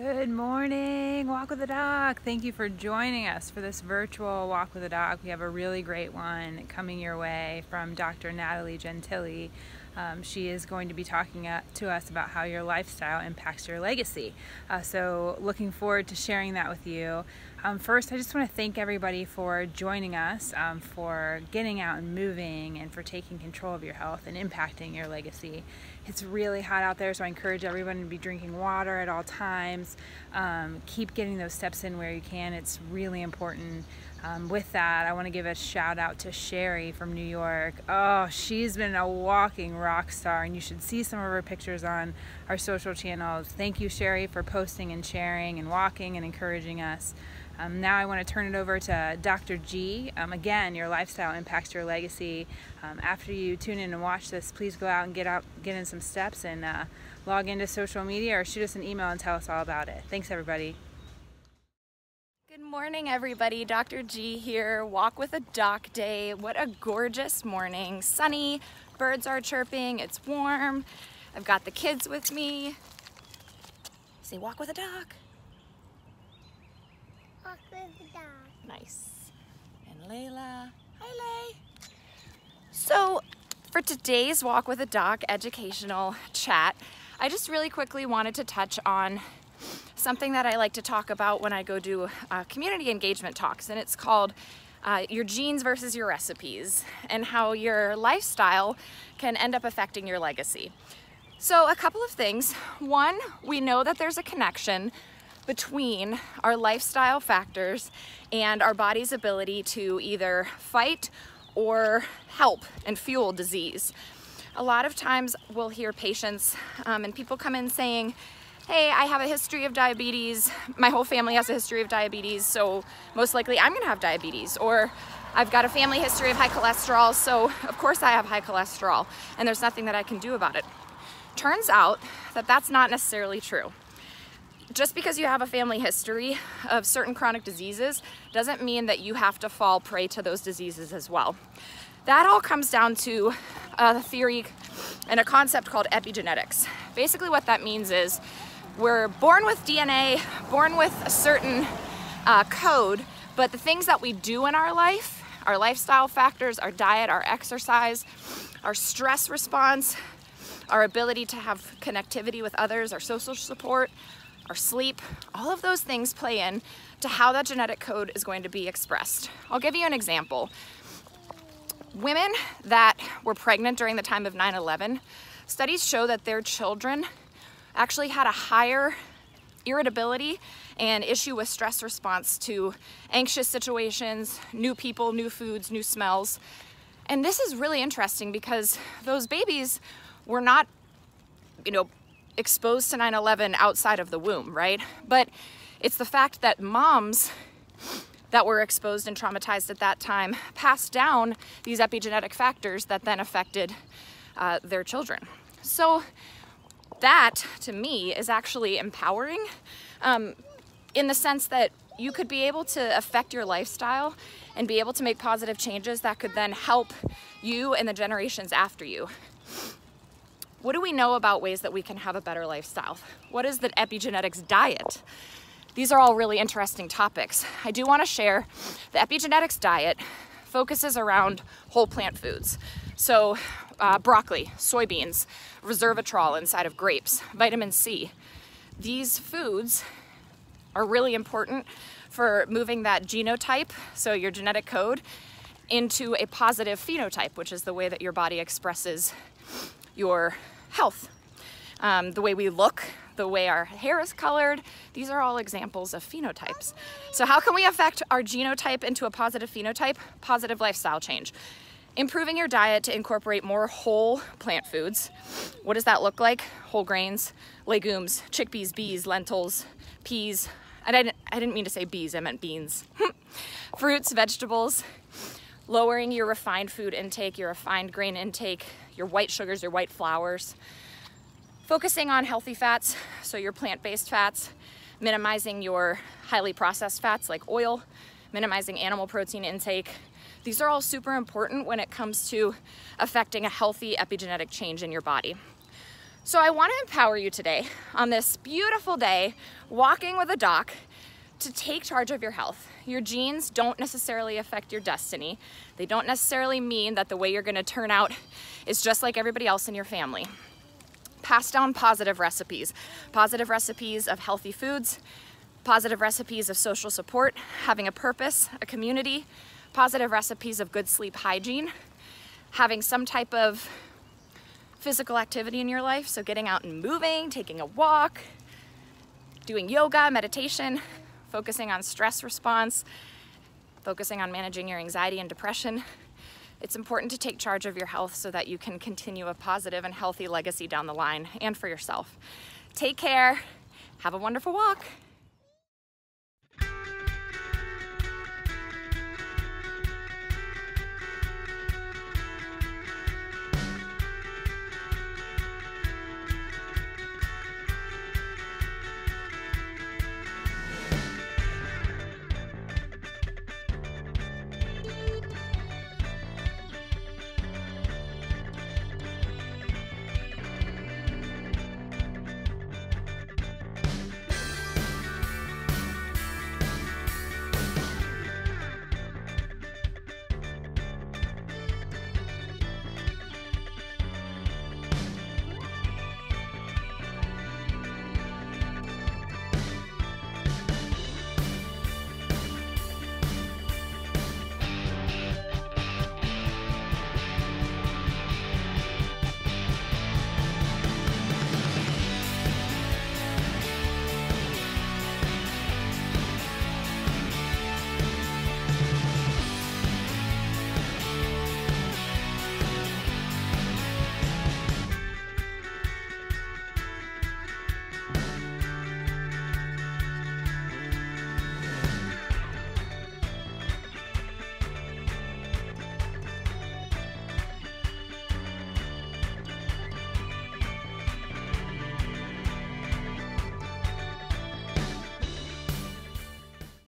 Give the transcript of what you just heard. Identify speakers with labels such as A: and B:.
A: Good morning, Walk with a Doc. Thank you for joining us for this virtual Walk with a Doc. We have a really great one coming your way from Dr. Natalie Gentile. Um, she is going to be talking uh, to us about how your lifestyle impacts your legacy. Uh, so, looking forward to sharing that with you. Um, first, I just want to thank everybody for joining us, um, for getting out and moving, and for taking control of your health and impacting your legacy. It's really hot out there, so I encourage everyone to be drinking water at all times. Um, keep getting those steps in where you can, it's really important. Um, with that, I want to give a shout out to Sherry from New York. Oh, she's been a walking rock star, and you should see some of her pictures on our social channels. Thank you, Sherry, for posting and sharing and walking and encouraging us. Um, now I want to turn it over to Dr. G. Um, again, your lifestyle impacts your legacy. Um, after you tune in and watch this, please go out and get out, get in some steps, and uh, log into social media or shoot us an email and tell us all about it. Thanks, everybody.
B: Good morning, everybody. Dr. G here. Walk with a Doc Day. What a gorgeous morning. Sunny, birds are chirping, it's warm. I've got the kids with me. Say, walk with a doc.
C: Walk with the dog.
B: Nice. And Layla. Hi, Lay. So, for today's Walk with a Doc educational chat, I just really quickly wanted to touch on something that I like to talk about when I go do uh, community engagement talks, and it's called uh, your genes versus your recipes, and how your lifestyle can end up affecting your legacy. So, a couple of things. One, we know that there's a connection between our lifestyle factors and our body's ability to either fight or help and fuel disease. A lot of times we'll hear patients um, and people come in saying, hey, I have a history of diabetes. My whole family has a history of diabetes, so most likely I'm gonna have diabetes. Or I've got a family history of high cholesterol, so of course I have high cholesterol, and there's nothing that I can do about it. Turns out that that's not necessarily true just because you have a family history of certain chronic diseases doesn't mean that you have to fall prey to those diseases as well. That all comes down to a theory and a concept called epigenetics. Basically what that means is we're born with DNA, born with a certain uh, code, but the things that we do in our life, our lifestyle factors, our diet, our exercise, our stress response, our ability to have connectivity with others, our social support, our sleep, all of those things play in to how that genetic code is going to be expressed. I'll give you an example. Women that were pregnant during the time of 9-11, studies show that their children actually had a higher irritability and issue with stress response to anxious situations, new people, new foods, new smells. And this is really interesting because those babies were not, you know, exposed to 9-11 outside of the womb, right? But it's the fact that moms that were exposed and traumatized at that time passed down these epigenetic factors that then affected uh, their children. So that, to me, is actually empowering um, in the sense that you could be able to affect your lifestyle and be able to make positive changes that could then help you and the generations after you. What do we know about ways that we can have a better lifestyle? What is the epigenetics diet? These are all really interesting topics. I do want to share the epigenetics diet focuses around whole plant foods. So uh, broccoli, soybeans, resveratrol inside of grapes, vitamin C. These foods are really important for moving that genotype, so your genetic code, into a positive phenotype, which is the way that your body expresses your health. Um, the way we look, the way our hair is colored, these are all examples of phenotypes. So how can we affect our genotype into a positive phenotype? Positive lifestyle change. Improving your diet to incorporate more whole plant foods. What does that look like? Whole grains, legumes, chickpeas, bees, lentils, peas. And I didn't, I didn't mean to say bees, I meant beans. Fruits, vegetables, lowering your refined food intake, your refined grain intake, your white sugars, your white flours. Focusing on healthy fats, so your plant-based fats, minimizing your highly processed fats like oil, minimizing animal protein intake. These are all super important when it comes to affecting a healthy epigenetic change in your body. So I want to empower you today on this beautiful day, walking with a doc, to take charge of your health. Your genes don't necessarily affect your destiny. They don't necessarily mean that the way you're gonna turn out is just like everybody else in your family. Pass down positive recipes, positive recipes of healthy foods, positive recipes of social support, having a purpose, a community, positive recipes of good sleep hygiene, having some type of physical activity in your life, so getting out and moving, taking a walk, doing yoga, meditation, focusing on stress response, focusing on managing your anxiety and depression. It's important to take charge of your health so that you can continue a positive and healthy legacy down the line and for yourself. Take care. Have a wonderful walk.